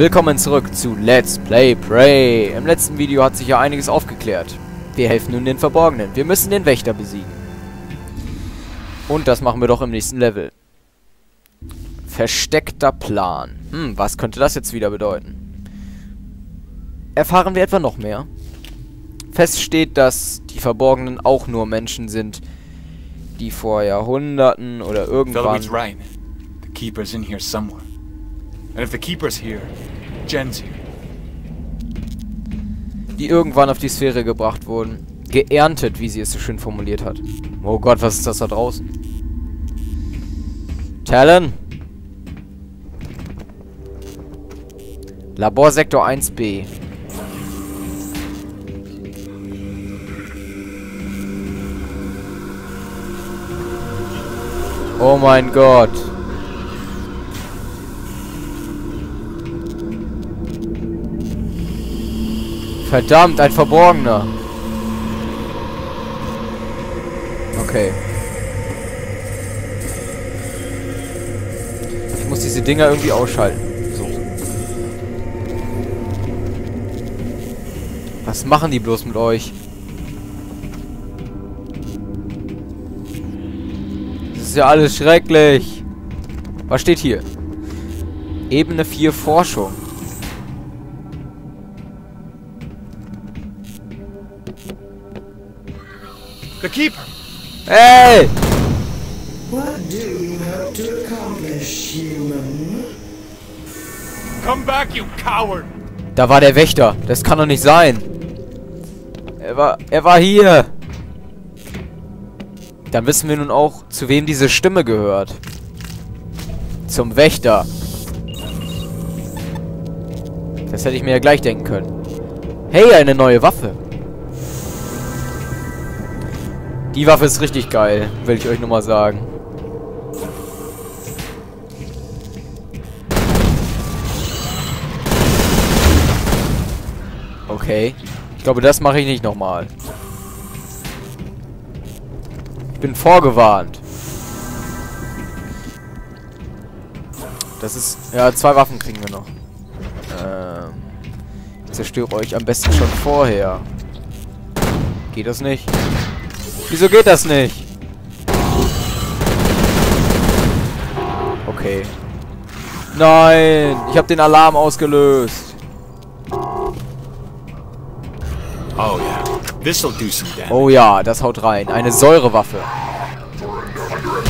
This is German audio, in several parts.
Willkommen zurück zu Let's Play Prey. Im letzten Video hat sich ja einiges aufgeklärt. Wir helfen nun den Verborgenen. Wir müssen den Wächter besiegen. Und das machen wir doch im nächsten Level. Versteckter Plan. Hm, was könnte das jetzt wieder bedeuten? Erfahren wir etwa noch mehr? Fest steht, dass die Verborgenen auch nur Menschen sind, die vor Jahrhunderten oder irgendwann... Veloid's right. The Keeper's in here somewhere. And if the Keeper's here, Jen's here. die irgendwann auf die Sphäre gebracht wurden. Geerntet, wie sie es so schön formuliert hat. Oh Gott, was ist das da draußen? Talon? Laborsektor 1b. Oh mein Gott. Verdammt, ein Verborgener. Okay. Ich muss diese Dinger irgendwie ausschalten. So. Was machen die bloß mit euch? Das ist ja alles schrecklich. Was steht hier? Ebene 4 Forschung. Keeper! Hey! What do you hope to accomplish, human? Come back, you coward! Da war der Wächter. Das kann doch nicht sein. Er war, er war hier. Dann wissen wir nun auch, zu wem diese Stimme gehört. Zum Wächter. Das hätte ich mir ja gleich denken können. Hey, eine neue Waffe. Die Waffe ist richtig geil, will ich euch nur mal sagen. Okay. Ich glaube, das mache ich nicht nochmal. Ich bin vorgewarnt. Das ist... Ja, zwei Waffen kriegen wir noch. Ähm... Ich zerstöre euch am besten schon vorher. Geht das nicht? Wieso geht das nicht? Okay. Nein! Ich habe den Alarm ausgelöst. Oh yeah, this'll do some damage. Oh ja, das haut rein. Eine Säurewaffe.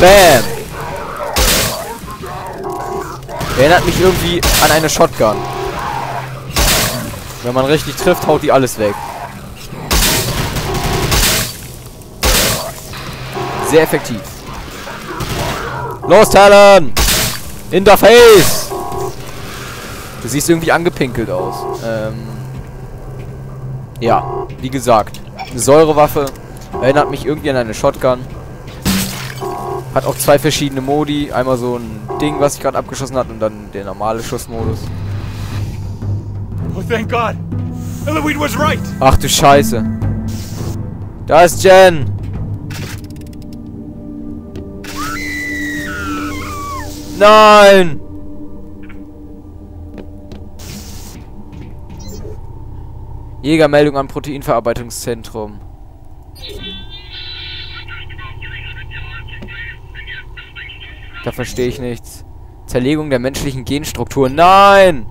Bam! Erinnert mich irgendwie an eine Shotgun. Wenn man richtig trifft, haut die alles weg. Sehr effektiv. Los, Talon! In the face! Du siehst irgendwie angepinkelt aus. Ähm... Ja, wie gesagt. Eine Säurewaffe. Erinnert mich irgendwie an eine Shotgun. Hat auch zwei verschiedene Modi. Einmal so ein Ding, was ich gerade abgeschossen hat und dann der normale Schussmodus. Oh, thank God! Eloise was right! Ach du Scheiße. Da ist Jen. Nein! Jägermeldung am Proteinverarbeitungszentrum. Da verstehe ich nichts. Zerlegung der menschlichen Genstruktur. Nein!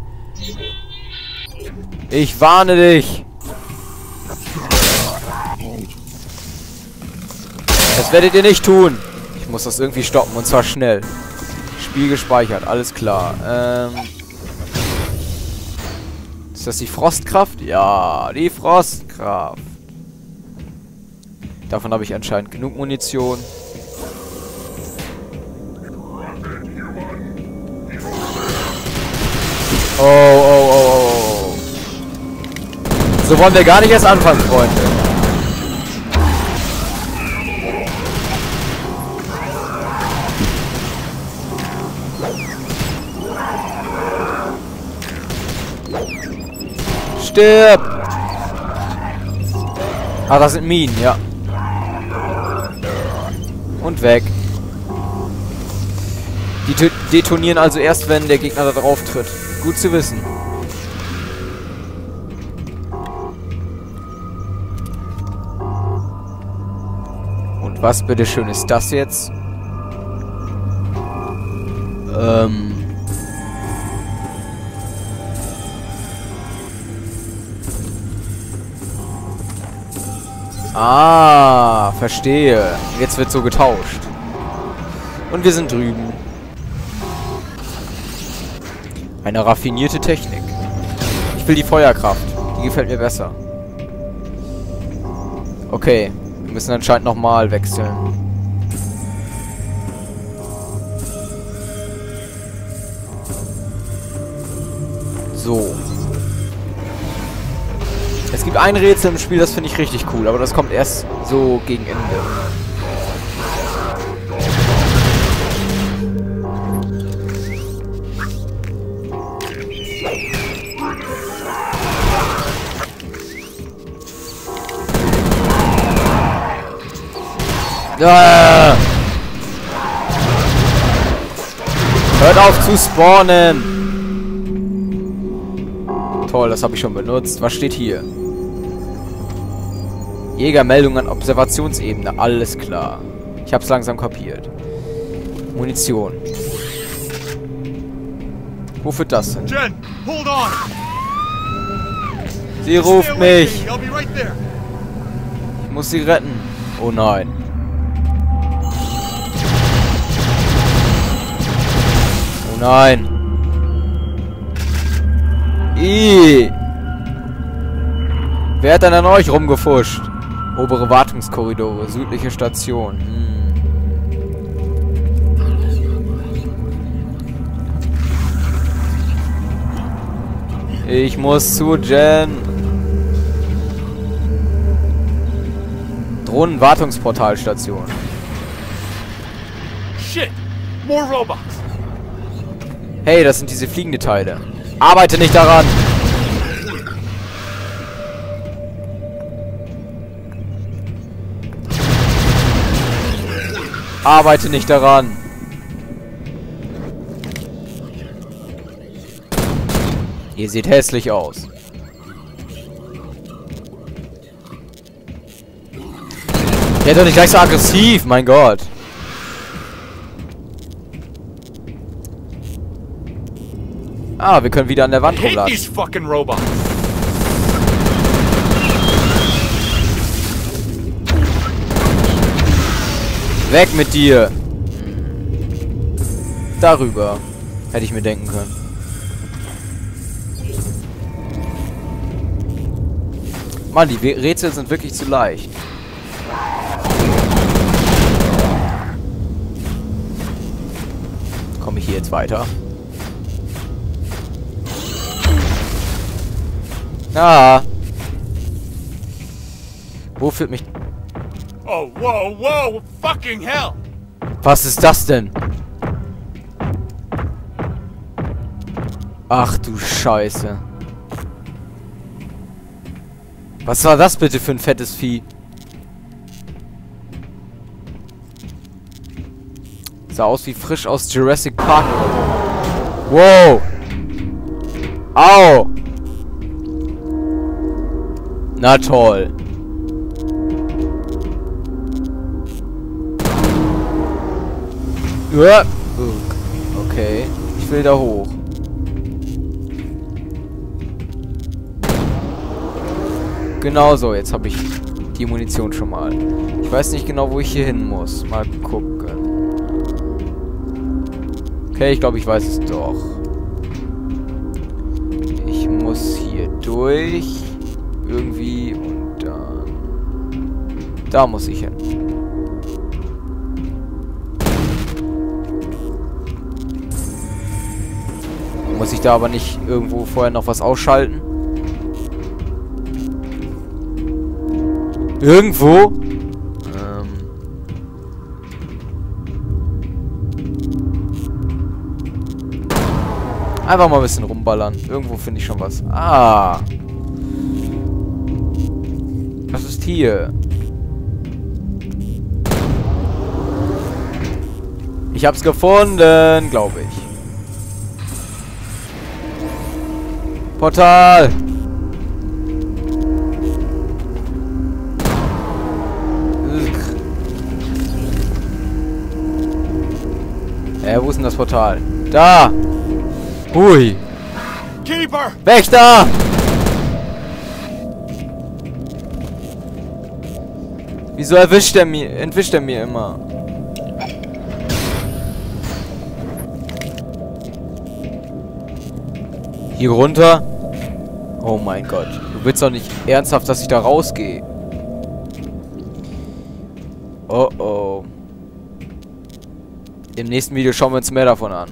Ich warne dich! Das werdet ihr nicht tun. Ich muss das irgendwie stoppen und zwar schnell. Spiel gespeichert, alles klar. Ähm ist das die Frostkraft? Ja, die Frostkraft. Davon habe ich anscheinend genug Munition. Oh, oh, oh, oh, oh. So wollen wir gar nicht erst anfangen, Freunde. Stirb! Ah, das sind Minen, ja. Und weg. Die detonieren also erst, wenn der Gegner da drauf tritt. Gut zu wissen. Und was bitteschön ist das jetzt? Ähm... Ah, verstehe. Jetzt wird so getauscht. Und wir sind drüben. Eine raffinierte Technik. Ich will die Feuerkraft. Die gefällt mir besser. Okay. Wir müssen anscheinend nochmal wechseln. So. Ein Rätsel im Spiel, das finde ich richtig cool, aber das kommt erst so gegen Ende. Ah! Hört auf zu spawnen! Toll, das habe ich schon benutzt. Was steht hier? Jägermeldung an Observationsebene. Alles klar. Ich hab's langsam kapiert. Munition. Wo führt das hin? Jen, hold on. Sie ruft mich. Ich muss sie retten. Oh nein. Oh nein. Ih. Wer hat denn an euch rumgefuscht? Obere Wartungskorridore, südliche Station. Hm. Ich muss zu Jen. Drohnenwartungsportalstation. Shit! More robots! Hey, das sind diese fliegende Teile. Arbeite nicht daran! Arbeite nicht daran. Ihr seht hässlich aus. Der doch nicht gleich so aggressiv, mein Gott. Ah, wir können wieder an der Wand rumladen. Weg mit dir! Darüber. Hätte ich mir denken können. Mann, die Rätsel sind wirklich zu leicht. Komme ich hier jetzt weiter? Ah. Wo führt mich... Oh, whoa, whoa! Fucking hell! Was ist das denn? Ach du Scheiße. Was war das bitte für ein fettes Vieh? Sah aus wie frisch aus Jurassic Park. Wow. Au. Na toll. Okay. Ich will da hoch. Genau so, jetzt habe ich die Munition schon mal. Ich weiß nicht genau, wo ich hier hin muss. Mal gucken. Okay, ich glaube, ich weiß es doch. Ich muss hier durch. Irgendwie und dann... Da muss ich hin. Muss ich da aber nicht irgendwo vorher noch was ausschalten? Irgendwo? Ähm. Einfach mal ein bisschen rumballern. Irgendwo finde ich schon was. Ah. Was ist hier? Ich hab's gefunden, glaube ich. Portal! Äh, wo ist denn das Portal? Da! Hui! Keeper! Wächter! Wieso erwischt er mir, entwischt er mir immer? Hier runter? Oh mein Gott. Du willst doch nicht ernsthaft, dass ich da rausgehe. Oh oh. Im nächsten Video schauen wir uns mehr davon an.